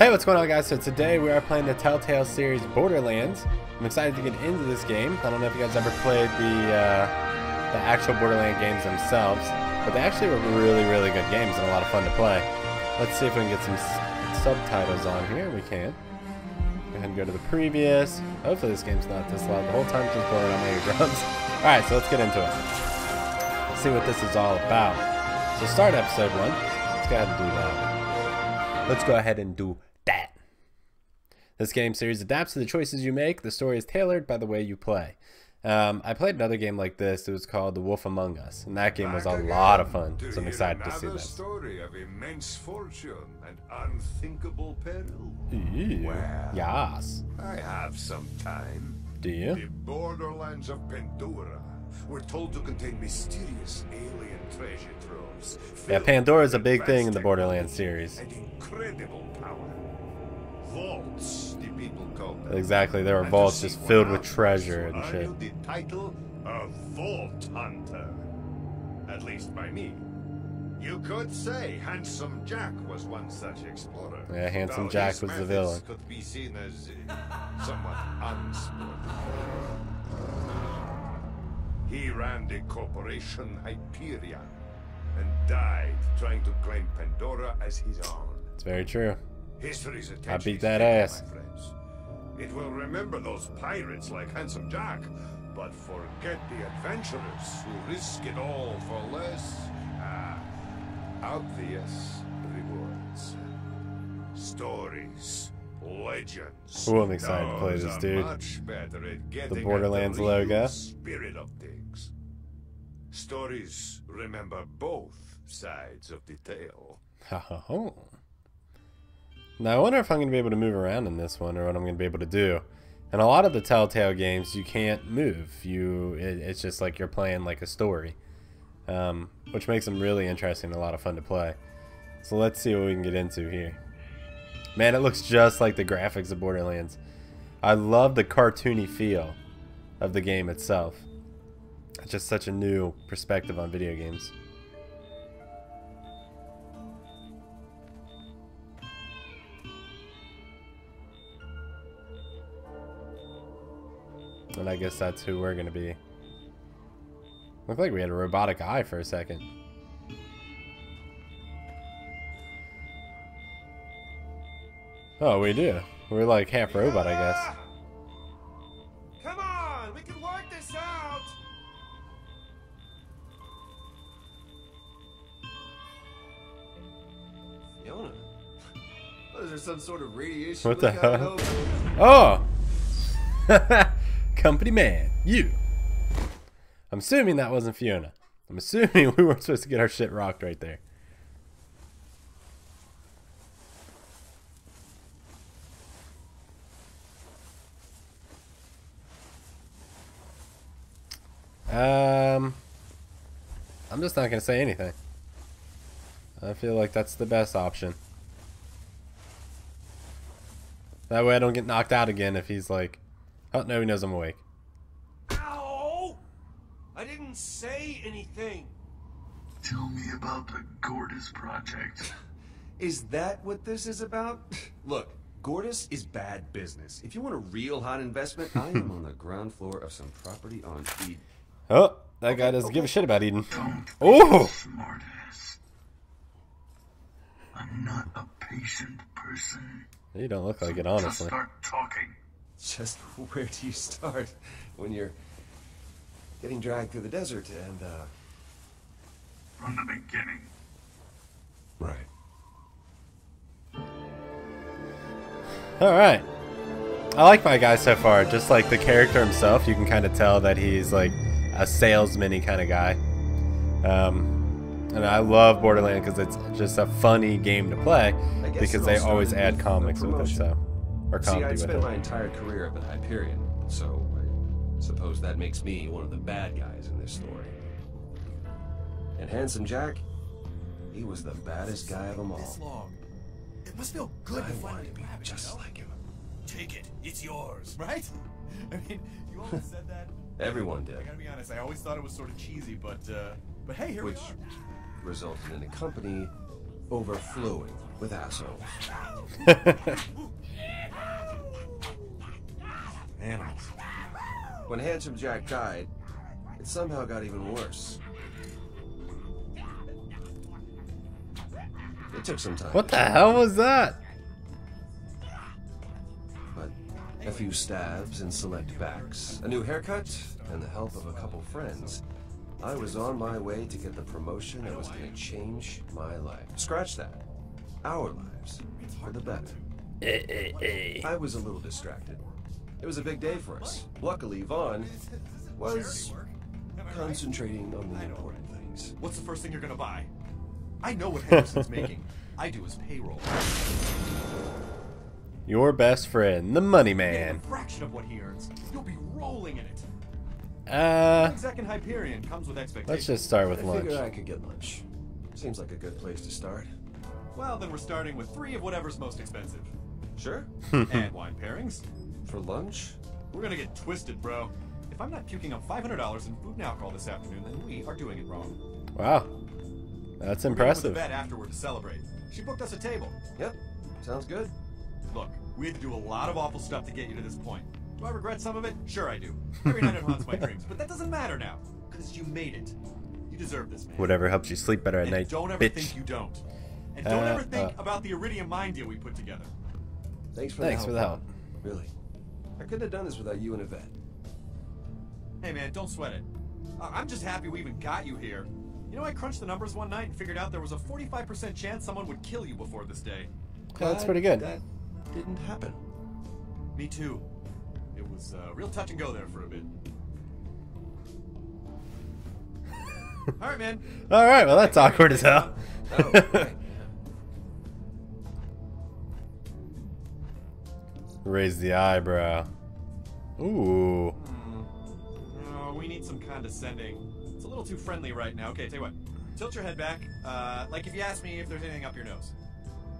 Hey, what's going on guys? So today we are playing the Telltale series Borderlands. I'm excited to get into this game. I don't know if you guys ever played the, uh, the actual Borderlands games themselves, but they actually were really, really good games and a lot of fun to play. Let's see if we can get some subtitles on here. We can. Go ahead and go to the previous. Hopefully this game's not this loud the whole time, just blowing on my eardrums. Alright, so let's get into it. Let's see what this is all about. So start episode one. Let's go ahead and do that. Let's go ahead and do. This game series adapts to the choices you make. The story is tailored by the way you play. Um, I played another game like this. It was called The Wolf Among Us, and that game was a lot of fun. So I'm excited to see that. story of immense fortune and unthinkable peril. Ooh, Well. Yes. I have some time. Do The borderlands of Pandora were told to contain mysterious alien treasure troves. Yeah, Pandora's a big thing in the Borderlands series. And incredible power. Vaults, the people called them. Exactly. There were And vaults just filled with treasure and shit. held the title of Vault Hunter. At least by me. You could say Handsome Jack was one such explorer. Yeah, Handsome though Jack was the villain. Could be seen as uh, somewhat unsporting. He ran the corporation Hyperion and died trying to claim Pandora as his own. It's very true. History's I beat that ass. my friends. It will remember those pirates like Handsome Jack, but forget the adventurers who risk it all for less ah, obvious rewards. Stories, legends. Ooh, I'm excited to play this, dude. Much better at getting at Borderlands the logo. Spirit of things. Stories remember both sides of the tale. Oh. Now I wonder if I'm going to be able to move around in this one, or what I'm going to be able to do. In a lot of the Telltale games, you can't move. You, it, it's just like you're playing like a story, um, which makes them really interesting and a lot of fun to play. So let's see what we can get into here. Man, it looks just like the graphics of Borderlands. I love the cartoony feel of the game itself. It's just such a new perspective on video games. And I guess that's who we're gonna be. Looked like we had a robotic eye for a second. Oh, we do. We're like half robot, I guess. Come on, we can work this out. Fiona, what, is there some sort of radiation? What the hell? Oh! Company man, you. I'm assuming that wasn't Fiona. I'm assuming we weren't supposed to get our shit rocked right there. Um, I'm just not gonna say anything. I feel like that's the best option. That way I don't get knocked out again if he's like, oh no, he knows I'm awake. Ow! I didn't say anything. Tell me about the Gortys project. Is that what this is about? Look, Gortys is bad business. If you want a real hot investment, I am on the ground floor of some property on Eden. Oh, that guy doesn't give a shit about Eden. Oh! smartass. I'm not a patient person. You don't look like it, Just honestly. start talking. Just where do you start when you're getting dragged through the desert and, uh. From the beginning. Right. All right. I like my guy so far. Just like the character himself, you can kind of tell that he's like a salesman kind of guy. Um, and I love Borderlands because it's just a funny game to play because they always add comics a with it, so or See, I'd spent my entire career up in Hyperion, so I suppose that makes me one of the bad guys in this story. And Handsome Jack, he was the baddest guy of them all. This all. long. It must feel good I to finally wanted to be grab it, just you know? like him. Take it. It's yours, right? I mean, you always said that. Everyone did. I gotta be honest. I always thought it was sort of cheesy, but uh, but hey, here Which we are. resulted in a company overflowing with assholes. Animals. When Handsome Jack died, it somehow got even worse. It took some time. what the hell was that? But a few stabs and select backs, a new haircut, and the help of a couple friends, I was on my way to get the promotion that was going to change my life. Scratch that. Our lives. For the better. Eh, eh, eh. I was a little distracted. It was a big day for us. Luckily, Vaughn was concentrating on the important things. What's the first thing you're gonna buy? I know what Henderson's making. I do his payroll. Your best friend, the money man. a fraction of what he earns. You'll be rolling in it. Uh, Exec Hyperion comes with expectations. let's just start I with lunch. I could get lunch. Seems like a good place to start. Well, then we're starting with three of whatever's most expensive. Sure. and wine pairings. For lunch? We're gonna get twisted, bro. If I'm not puking up $500 in food and alcohol this afternoon, then we are doing it wrong. Wow, that's We're going impressive. with the vet afterward to celebrate. She booked us a table. Yep. Sounds good. Look, we had to do a lot of awful stuff to get you to this point. Do I regret some of it? Sure I do. Every night it haunts my dreams, but that doesn't matter now, because you made it. You deserve this, man. Whatever helps you sleep better at And night, don't ever bitch. think you don't. And don't Uh, ever think uh. about the Iridium mine deal we put together. Thanks for Thanks the for the help. Really. I couldn't have done this without you and Yvette. Hey man, don't sweat it. I- I'm just happy we even got you here. You know, I crunched the numbers one night and figured out there was a 45% chance someone would kill you before this day. Yeah, that's pretty good. That didn't happen. Me too. It was uh, real touch and go there for a bit. All right, man. All right, well that's awkward as hell. Oh, right. Raise the eyebrow. Ooh. Oh, we need some condescending. It's a little too friendly right now. Okay, tell you what. Tilt your head back, uh, like if you ask me if there's anything up your nose.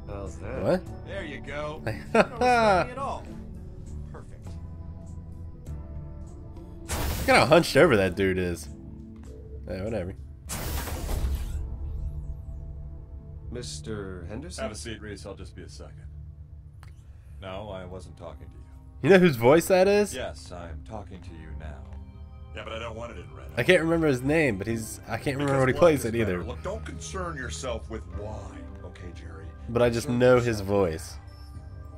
How's that? What? There you go. You don't at all. Perfect. Look at how hunched over that dude is. Yeah, whatever. Mr. Henderson? Have a seat, Rhys. I'll just be a second. No, I wasn't talking to you. You know whose voice that is? Yes, I'm talking to you now. Yeah, but I don't want it in red. I can't remember his name, but he's I can't remember Because what he plays it either. Look, don't concern yourself with why, okay, Jerry? But I just know his voice.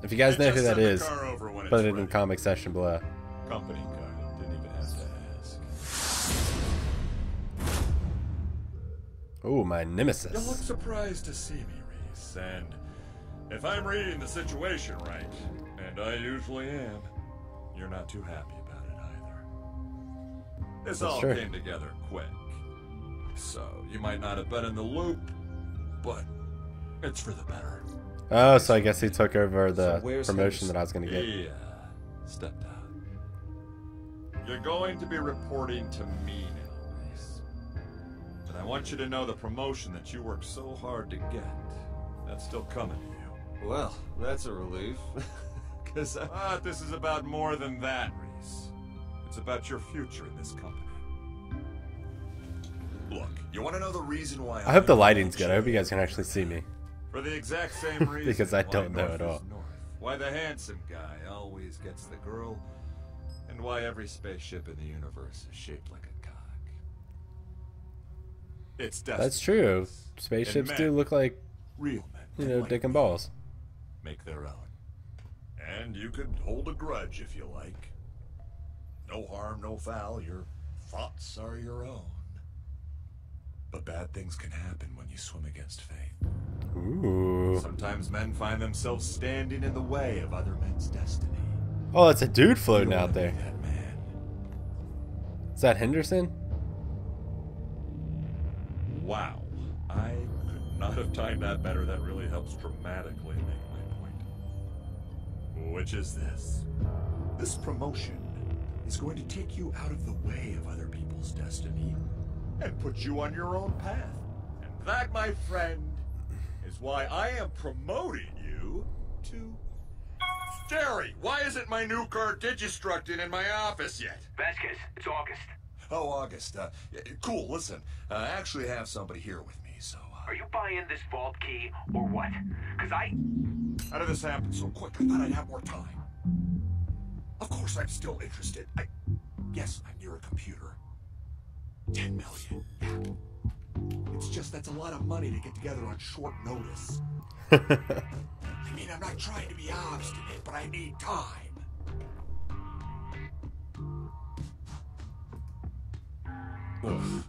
If you guys know who that send the is, car over when put it's it in the comment section below. Company car. Didn't even have to ask. Oh, my nemesis. You look surprised to see me, Rhys, and if I'm reading the situation right, and I usually am, you're not too happy about it either. This That's all true. came together quick. So, you might not have been in the loop, but it's for the better. Oh, so I guess he took over the So promotion that I was going to get. He, uh, stepped out. You're going to be reporting to me now, Rhys. And I want you to know the promotion that you worked so hard to get, that's still coming. Well, that's a relief. Because I... But this is about more than that, Rhys. It's about your future in this company. Look, you want to know the reason why I hope the lighting's good. I hope you guys can actually see me. For the exact same reason. Because I don't know North at all. North. Why the handsome guy always gets the girl, and why every spaceship in the universe is shaped like a cock. It's destiny. That's true. Spaceships men, do look like, real men. you know, like dick and me, balls. Make their own. And you could hold a grudge if you like. No harm, no foul. Your thoughts are your own. But bad things can happen when you swim against fate. Ooh. Sometimes men find themselves standing in the way of other men's destiny. Oh, it's a dude floating out there. That man. Is that Henderson? Wow. I could not have timed that better. That really helps dramatically make my point. Which is this. This promotion is going to take you out of the way of other people's destiny and put you on your own path. And that, my friend, is why I am promoting you to... Jerry, why isn't my new car digistructed in my office yet? Vasquez, it's August. Oh, August. Uh, cool. Listen, uh, I actually have somebody here with me, so uh, Are you buying this vault key or what? Because I. How did this happen so quick? I thought I'd have more time. Of course I'm still interested. I... Yes, I'm near a computer. Ten million, yeah. It's just that's a lot of money to get together on short notice. I mean, I'm not trying to be obstinate, but I need time. Ugh.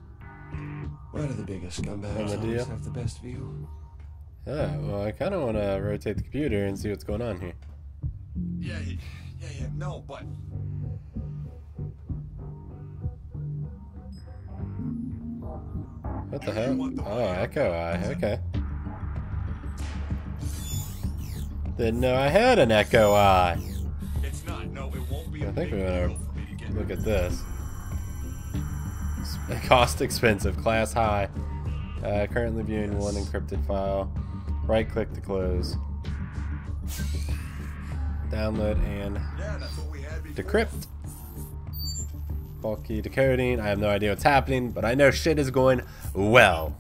Why do the biggest scumbags Have a always deal? have the best view? Yeah, well, I kind of want to rotate the computer and see what's going on here. Yeah, yeah, yeah, yeah, no, but... What the hell? Oh, Echo Eye. Okay. Didn't know I had an Echo Eye. It's not, no, it won't be I a think we're gonna deal for me to get look at this. Cost expensive, class high. Uh, currently viewing one encrypted file. Right click to close. Download and Yeah, that's what we had before. decrypt. Bulky decoding. I have no idea what's happening, but I know shit is going well.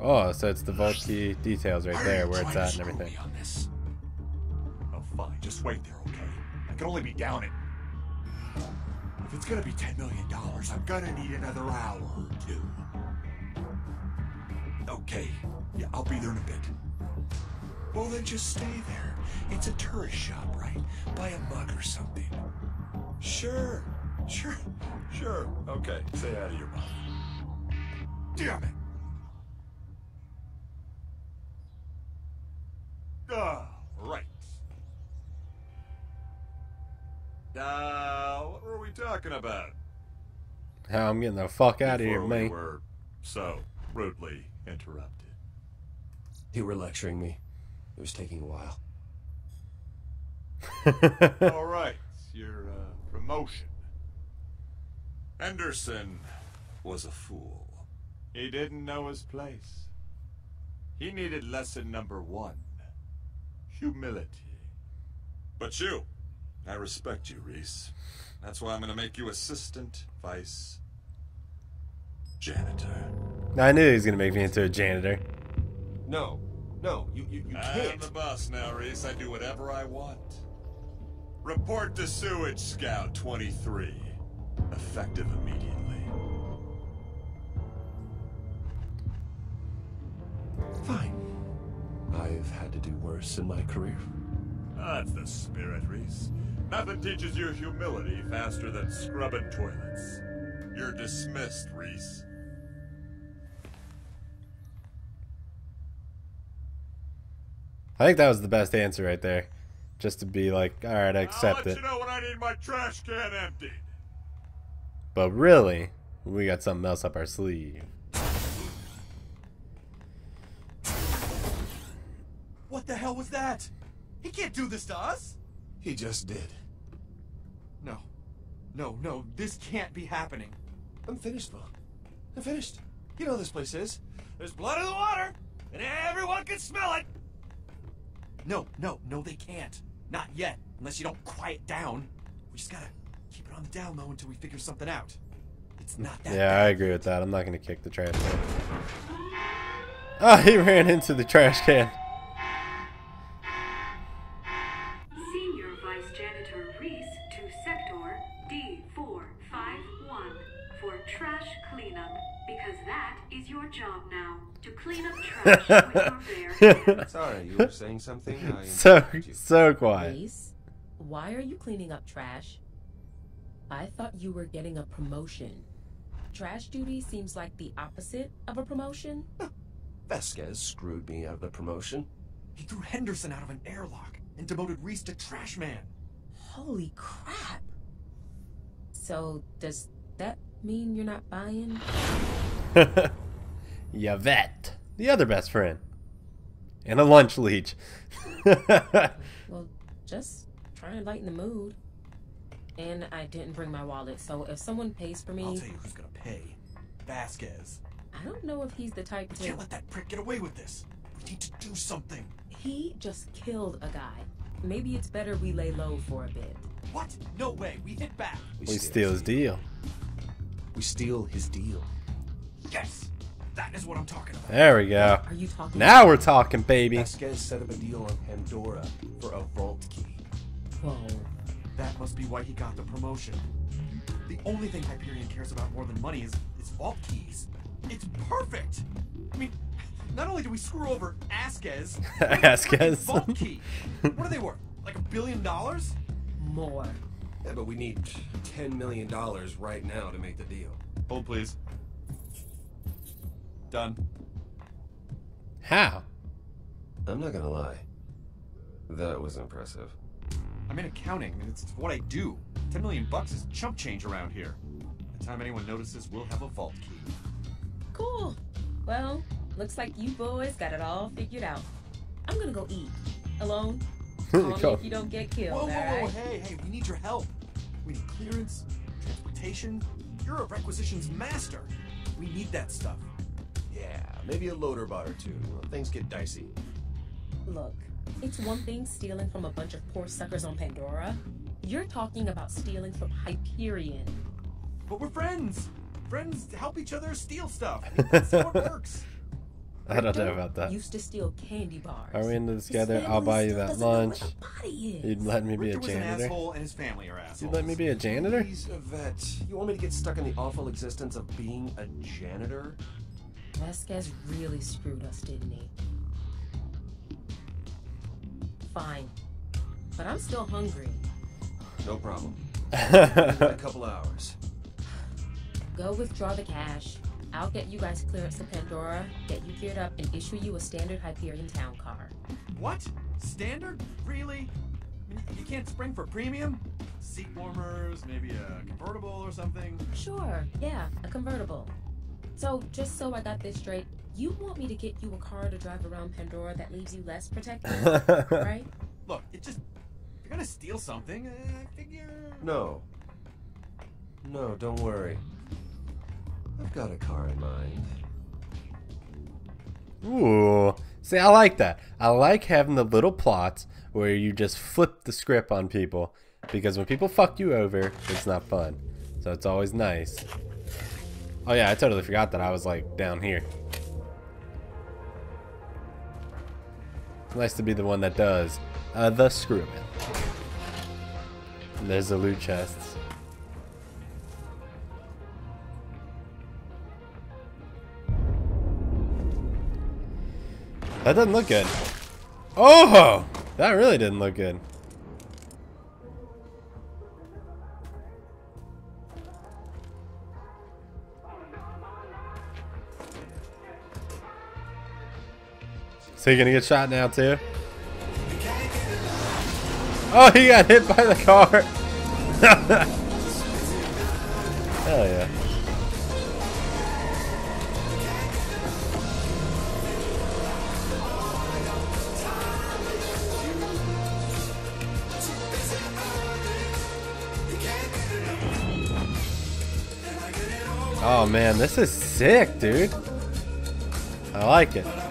Oh, so it's the vault key details right there where it's at and everything. me on this? Oh, fine. Just wait there, okay? I can only be down it. It's gonna be ten million dollars, I'm gonna need another hour or two. Okay. Yeah, I'll be there in a bit. Well, then just stay there. It's a tourist shop, right? Buy a mug or something. Sure. Sure. Sure. Okay. stay out of your mouth. Damn it. Ah, right. Uh, what were we talking about? How I'm getting the fuck out of here, Before we man. were so rudely interrupted. You were lecturing me. It was taking a while. All right, your uh, promotion. Henderson was a fool. He didn't know his place. He needed lesson number one humility. But you, I respect you, Rhys. That's why I'm going to make you assistant vice janitor. I knew he was gonna make me into a janitor. No, no, you you, you I'm can't. the boss now, Rhys. I do whatever I want. Report to Sewage Scout 23. Effective immediately. Fine. I've had to do worse in my career. That's the spirit, Rhys. Nothing teaches you humility faster than scrubbing toilets. You're dismissed, Rhys. I think that was the best answer right there. Just to be like, alright, I I'll accept let it. you know when I need my trash can emptied. But really, we got something else up our sleeve. What the hell was that? He can't do this to us! He just did. No. No, no, this can't be happening. I'm finished, Vaughn. I'm finished. You know how this place is. There's blood in the water, and everyone can smell it! No, no, no, they can't. Not yet, unless you don't quiet down. We just gotta keep it on the down low until we figure something out. It's not that Yeah, I agree with that. I'm not gonna kick the trash can. Oh, he ran into the trash can. Clean up trash with your bare hands. Sorry, you were saying something? I So so quiet. Rhys, why are you cleaning up trash? I thought you were getting a promotion. Trash duty seems like the opposite of a promotion. Vasquez screwed me out of the promotion. He threw Henderson out of an airlock and demoted Rhys to trash man. Holy crap. So, does that mean you're not buying? Yvette, the other best friend, and a lunch leech. Well, just trying to lighten the mood. And I didn't bring my wallet, so if someone pays for me, I'll tell you who's gonna pay. Vasquez. I don't know if he's the type We to. can't let that prick get away with this. We need to do something. He just killed a guy. Maybe it's better we lay low for a bit. What? No way. We hit back. we steal his deal. We steal his deal. Yes! That is what I'm talking about. There we go. Are you talking? Now we're talking, baby. Vasquez set up a deal on Pandora for a vault key. Whoa. That must be why he got the promotion. The only thing Hyperion cares about more than money is, is vault keys. It's perfect! I mean, not only do we screw over Vasquez, but Asquez. vault key. What are they worth? Like a billion dollars? More. Yeah, but we need $10 million right now to make the deal. Hold, please. Done. How? I'm not gonna lie. That was impressive. I'm in accounting, and it's what I do. Ten million bucks is chump change around here. By the time anyone notices, we'll have a vault key. Cool. Well, looks like you boys got it all figured out. I'm gonna go eat. Alone. Call me if you don't get killed. Whoa, whoa, whoa, alright? hey, hey, we need your help. We need clearance, transportation. You're a requisitions master. We need that stuff. Yeah, maybe a loader bot or two. Things get dicey. Look, it's one thing stealing from a bunch of poor suckers on Pandora. You're talking about stealing from Hyperion. But we're friends. Friends help each other steal stuff. That's how it works. I don't know about that. Used to steal candy bars. Are we in this together? I'll buy you that doesn't know where lunch. the body is. You'd let me be a Richter was an janitor? asshole, and his family are assholes. You'd let me be a janitor? He's a vet. You want me to get stuck in the awful existence of being a janitor? Vasquez really screwed us, didn't he? Fine. But I'm still hungry. No problem. A couple hours. Go withdraw the cash. I'll get you guys clearance to Pandora, get you geared up, and issue you a standard Hyperion town car. What? Standard? Really? I mean, you can't spring for premium? Seat warmers, maybe a convertible or something? Sure, yeah, a convertible. So, just so I got this straight, you want me to get you a car to drive around Pandora that leaves you less protected, right? Look, it just. You're gonna steal something, uh, I figure. No. No, don't worry. I've got a car in mind. Ooh. See, I like that. I like having the little plots where you just flip the script on people. Because when people fuck you over, it's not fun. So it's always nice. Oh yeah, I totally forgot that I was like down here. Nice to be the one that does uh, the screwing. And there's the loot chests. That doesn't look good. Oh! That really didn't look good. So you gonna get shot now too? Oh, he got hit by the car. Hell yeah. Oh man, this is sick, dude. I like it.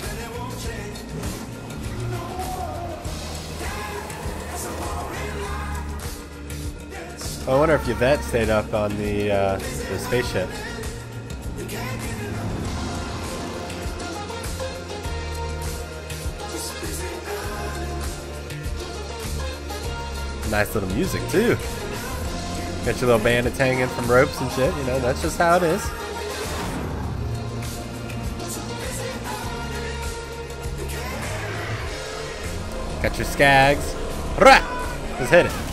I wonder if Yvette stayed up on the uh, the spaceship. Nice little music too. Got your little bandits hanging from ropes and shit. You know, that's just how it is. Got your skags. Rah! Just hit it.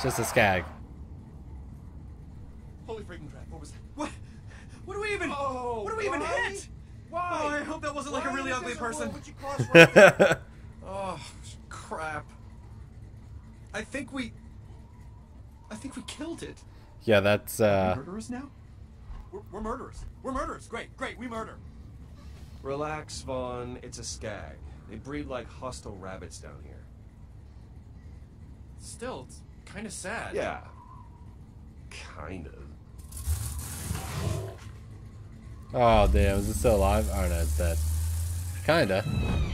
It's just a skag. Holy freaking crap! What was that? What? What do we even? what do we even hit? Why? Oh, I hope that wasn't like a really ugly person. oh, crap! I think we. I think we killed it. yeah, that's uh Murderers now? We're, we're murderers. We're murderers. Great, great. We murder. Relax, Vaughn. It's a skag. They breed like hostile rabbits down here. Still, it's kind of sad. Yeah. Kind of. Oh damn, is it still alive? Oh no, it's dead. Kinda.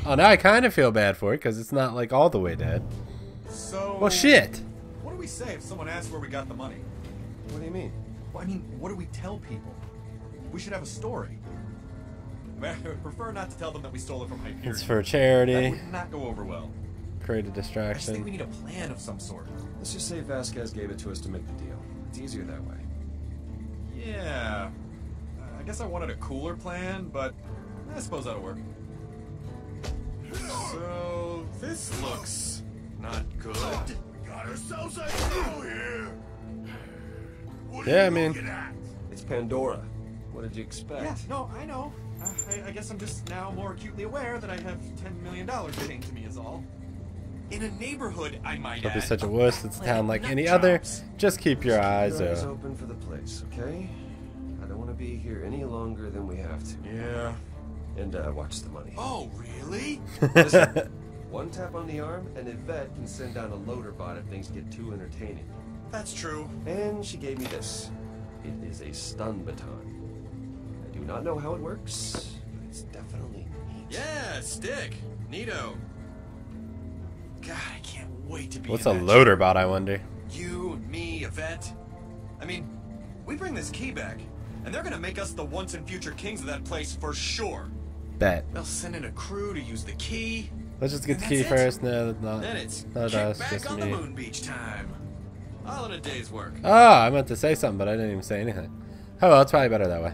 Oh now I kinda feel bad for it because it's not like all the way dead. So. Well shit. What do we say if someone asks where we got the money? What do you mean? Well, I mean, what do we tell people? we should have a story. I, mean, I would prefer not to tell them that we stole it from Hyperion. It's for charity. That charity. would not go over well. Create a I just think we need a plan of some sort. Let's just say Vasquez gave it to us to make the deal. It's easier that way. Yeah. I guess I wanted a cooler plan, but I suppose that'll work. So, this looks not good. We Got ourselves a hero here. What are Yeah, you I mean- looking at? It's Pandora. What did you expect? Yeah, no, I know. Uh, I, I guess I'm just now more acutely aware that I have $10 million waiting to me is all. In a neighborhood, I might Don't be such a wuss. It's a town like any other. Just keep your eyes Keep your eyes open. open for the place, okay? I don't want to be here any longer than we have to. Yeah. And uh, watch the money. Oh, really? Listen, one tap on the arm, and Yvette can send down a loader bot if things get too entertaining. That's true. And she gave me this. It is a stun baton. I do not know how it works, but it's definitely neat. Yeah, stick. Neato. God, I can't wait to be What's a that loader bot, I wonder? You, me, Yvette. I mean, we bring this key back, and they're gonna make us the once and future kings of that place for sure. Bet. They'll send in a crew to use the key. Let's just get the key it. first. No, not, Then it's not us, back just on me. the moon beach time. All in a day's work. Ah, I meant to say something, but I didn't even say anything. Oh well, it's probably better that way.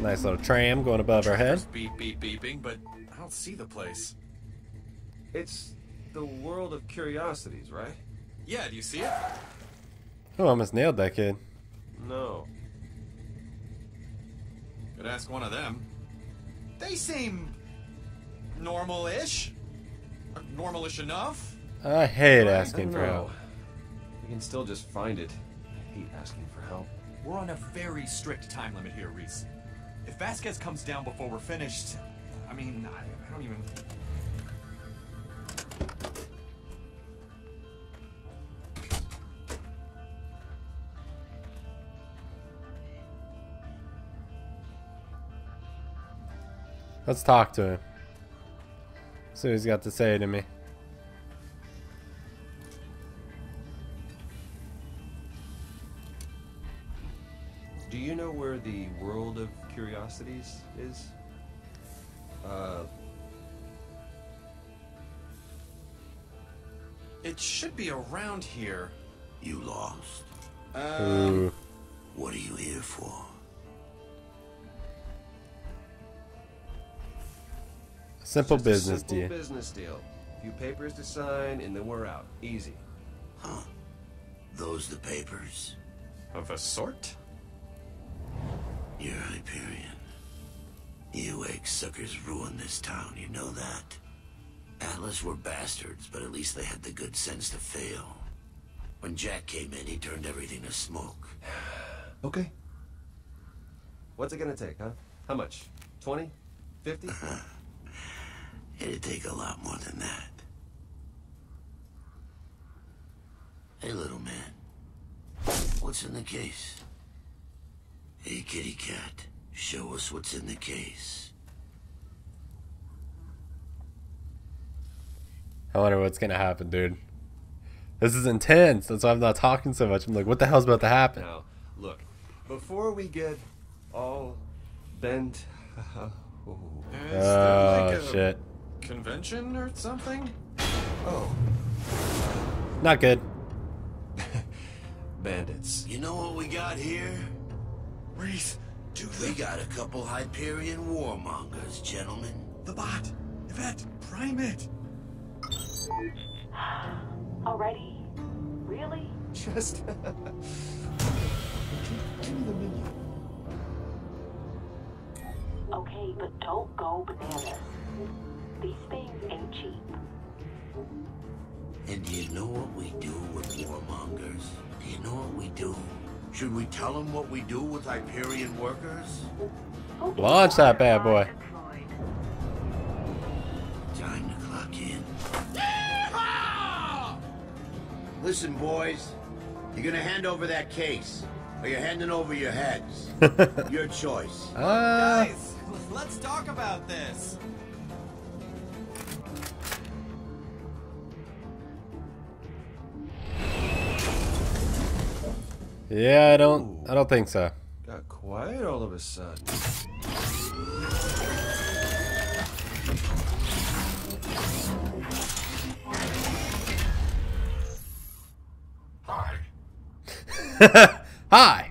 Nice little tram going above our head. Beep, beep, beeping, but I don't see the place. It's the world of curiosities, right? Yeah, do you see it? Oh, I almost nailed that kid. No. Could ask one of them. They seem normal-ish. Normal-ish enough. I hate asking don't for help. We can still just find it. I hate asking for help. We're on a very strict time limit here, Rhys. If Vasquez comes down before we're finished, I mean, I, I don't even. Let's talk to him. See what he's got to say to me. Curiosities is? Uh, It should be around here. You lost. Ooh. What are you here for? Simple just a business simple deal. business deal. Few papers to sign, and then we're out. Easy. Huh? Those the papers? Of a sort? You're Hyperion. You egg suckers ruined this town, you know that? Atlas were bastards, but at least they had the good sense to fail. When Jack came in, he turned everything to smoke. Okay. What's it gonna take, huh? How much? 20? 50? It'd take a lot more than that. Hey, little man. What's in the case? Hey, kitty cat. Show us what's in the case. I wonder what's gonna happen, dude. This is intense. That's why I'm not talking so much. I'm like, what the hell's about to happen? Now, look, before we get all bent. oh. Is there Oh like a shit. Convention or something? oh, Not good. bandits. You know what we got here? Rhys, do We got a couple Hyperion warmongers, gentlemen. the bot. Yvette, prime it. Already? Really? Just. Give me the menu. Okay, but don't go bananas. These things ain't cheap. And do you know what we do with warmongers? Do you know what we do? Should we tell them what we do with Hyperion workers? Launch that bad boy. Time to clock in. Listen, boys. You're gonna hand over that case, or you're handing over your heads. your choice. Ah, Guys, let's talk about this. Yeah, I don't. I don't think so. Got quiet all of a sudden. Hi. Hi.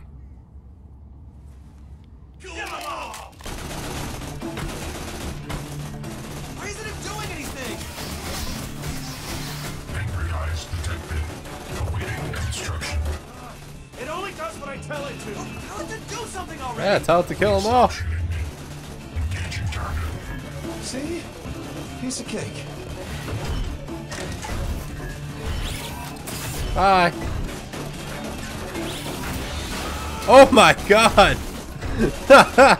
Something already. Yeah, tell it to kill them all. See? Piece of cake. Hi. Oh my god.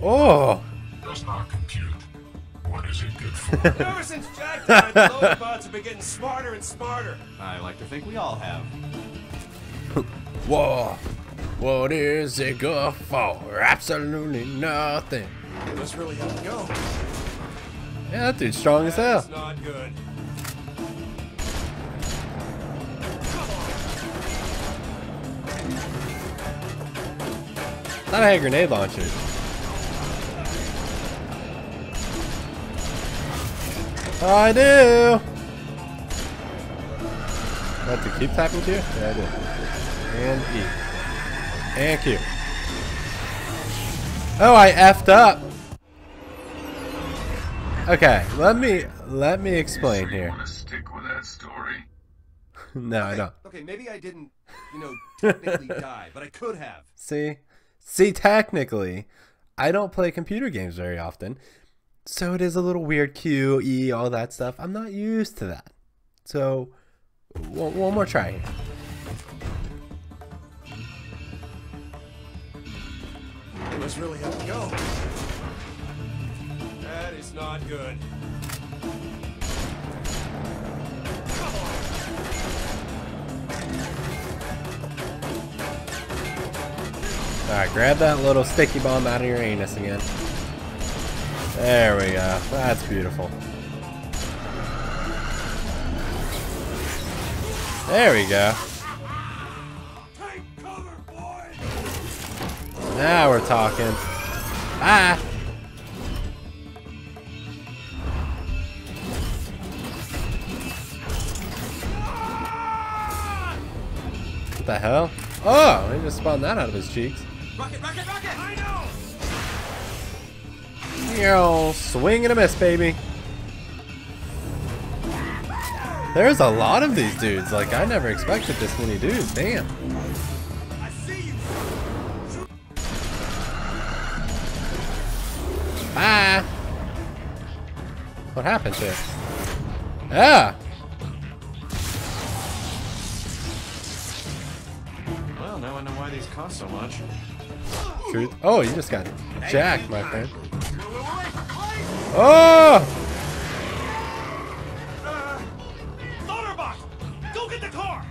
oh. Does not compute. What is it good for? Ever since Jack died, the loader bots have been getting smarter and smarter. I like to think we all have. Whoa. What is it good for? Absolutely nothing. Let's really have to go. Yeah, that dude's strong as hell. That's not good. Thought I had grenade launchers. I do. I have to keep tapping Q? Yeah, I do. And E. And Q. Oh, I effed up. Okay, let me let me explain here. Want to stick with that story? No, I don't. Okay, maybe I didn't, you know, technically die, but I could have. See? See, technically, I don't play computer games very often. So it is a little weird. Q, E, all that stuff. I'm not used to that. So, one, one more try here. Let's really have to go. That is not good. Alright, grab that little sticky bomb out of your anus again. There we go. That's beautiful. There we go. Now we're talking. Ah! What the hell? Oh, he just spawned that out of his cheeks. Rocket, rocket, rocket! I know! Yo, swing and a miss, baby. There's a lot of these dudes. Like, I never expected this many dudes. Damn. What here. to it? Ah. Well, now I know why these cost so much. Truth. Oh, you just got jacked, my friend. Oh! Go get the car!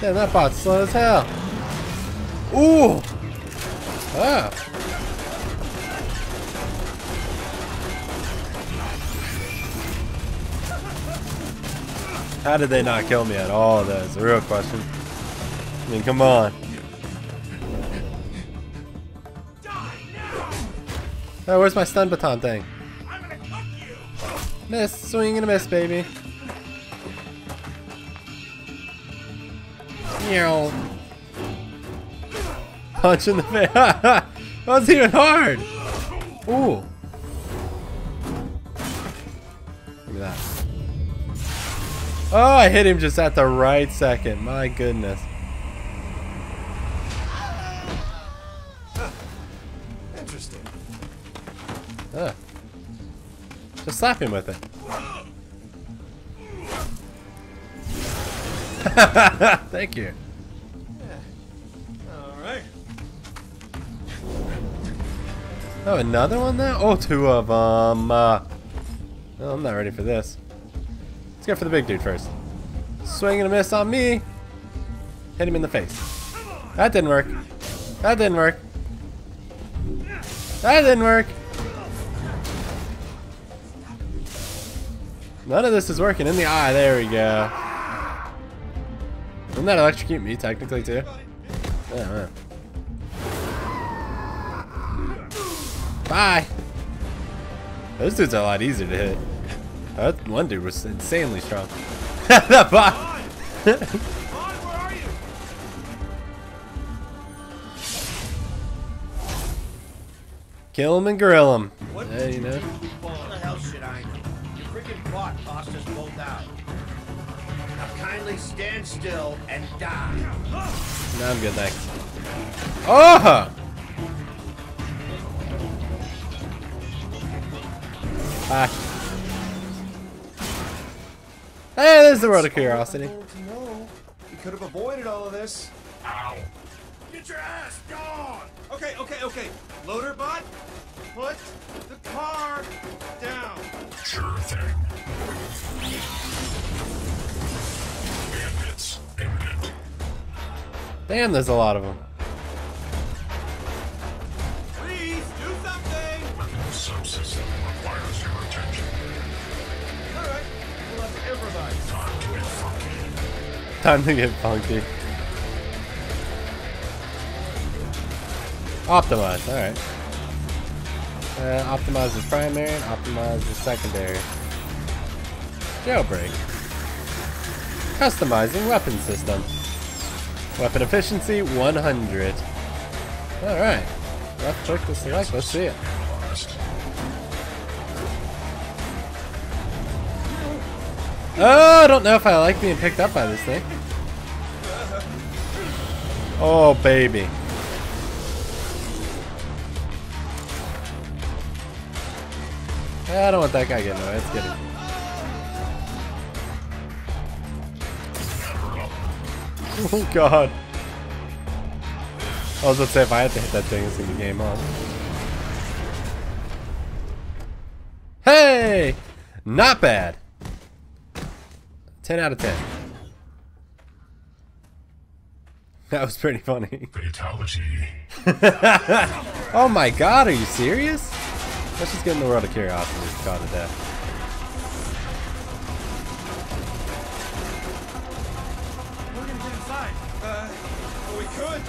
Damn, that bot's slow as hell. Ooh! Ah. How did they not kill me at all? That's a real question. I mean, come on. Where's my stun baton thing? Miss, swing and a miss, baby. Meow. Punch in the face. that was even hard. Ooh. Oh, I hit him just at the right second. My goodness. Interesting. Ugh. Just slap him with it. Thank you. Alright. Oh, another one now? Oh, two of them. Uh, no, I'm not ready for this. Let's go for the big dude first. Swing and a miss on me. Hit him in the face. That didn't work. That didn't work. That didn't work. None of this is working in the eye. There we go. Wouldn't that electrocute me technically too? Yeah. Bye. Those dudes are a lot easier to hit. That one dude was insanely strong. the bot. Kill him and grill him. What Yeah, you know. What the hell should I know? Your freaking bot tossed us both out. Now kindly stand still and die. No, I'm good, thanks. Oh! Ah. Hey, there's the World of Curiosity. No, we could have avoided all of this. Get your ass gone! Okay, okay, okay. Loader bot, put the car down. Sure thing. Bandits imminent. Damn, there's a lot of them. Time to get funky. Optimize, alright. Uh, optimize is primary, and optimize is secondary. Jailbreak. Customizing weapon system. Weapon efficiency 100. Alright. Left click to select, let's see it. Oh, I don't know if I like being picked up by this thing. Oh, baby. I don't want that guy getting away. Let's get him. Oh, God. I was to say, if I had to hit that thing, it's gonna be game on. Hey! Not bad. 10 out of 10. That was pretty funny. Fatality. oh my god, are you serious? Let's just get in the world of curiosity and call it death. We're gonna get inside. Uh, we could.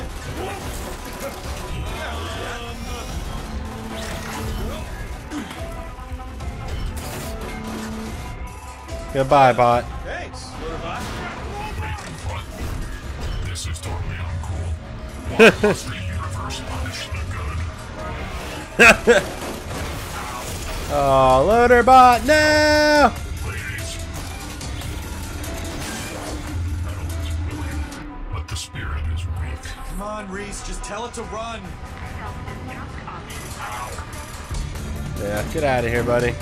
Goodbye, bot. Oh, loader bot, no! Ladies. Metal is willing, but the spirit is weak. Come on, Rhys, just tell it to run. Yeah, get out of here, buddy.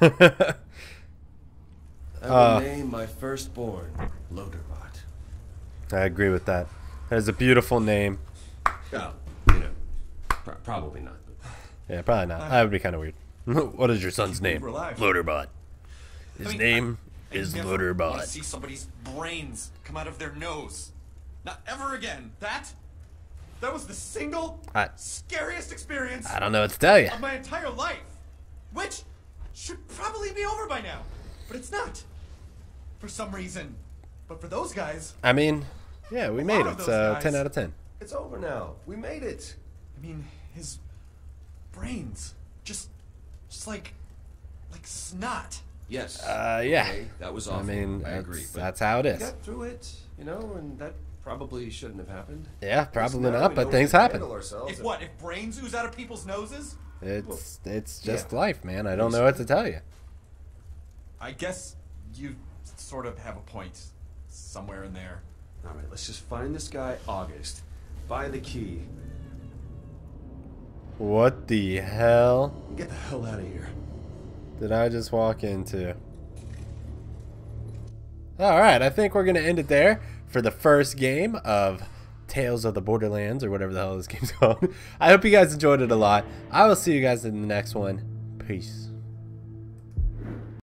I will Uh. name my firstborn Loaderbot. I agree with that. That is a beautiful name. Oh, you know, pr- probably not. But Yeah, probably not. That would be kind of weird. what is your son's name? We're alive. Loaderbot. His I mean, name I is never wanna see somebody's brains come out of their nose. Not ever again. That, that was the single I- scariest experience I don't know what to tell you. of my entire life, which should probably be over by now, but it's not. For some reason. But for those guys, I mean, yeah, we made it. So guys- 10 out of 10. it's over now. We made it. I mean, his brains just, just like, like snot. Yes. Uh, yeah. Okay, that was awesome. I mean, I that's, agree. But that's how it is. we got through it, you know, and that probably shouldn't have happened. Yeah, probably not, but things happen. handle ourselves If and- what? If brains ooze out of people's noses? It's it's just Yeah. life, man. I don't know what to tell you. I guess you sort of have a point somewhere in there. All right, let's just find this guy, August. Find the key. What the hell Get the hell out of here. did I just walk into? Alright, I think we're going to end it there for the first game of Tales of the Borderlands, or whatever the hell this game's called. I hope you guys enjoyed it a lot. I will see you guys in the next one. Peace.